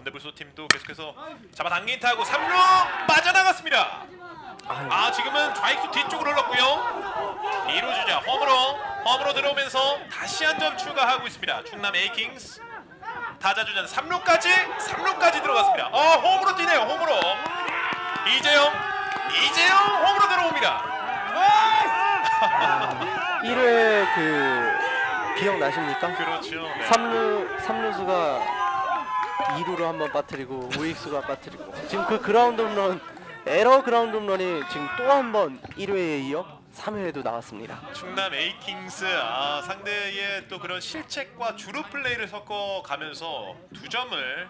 건대불소 팀도 계속해서 잡아당긴 타고 3루 빠져나갔습니다. 아 지금은 좌익수 뒤쪽으로 흘렀고요. 2루 주자 홈으로 홈으로 들어오면서 다시 한 점 추가하고 있습니다. 충남 에이킹스 타자 주자는 3루까지 3루까지 들어갔습니다. 어 홈으로 뛰네요. 홈으로 이재영 이재영 홈으로 들어옵니다. 1회 그 기억나십니까? 그렇죠. 네. 3루 3루수가 2루로 한 번 빠뜨리고 우익수가 빠뜨리고 지금 그 그라운드 홈런 에러 그라운드 홈런이 지금 또 한 번 1회에 이어 3회에도 나왔습니다. 충남 에이킹스 아, 상대의 또 그런 실책과 주루 플레이를 섞어 가면서 두 점을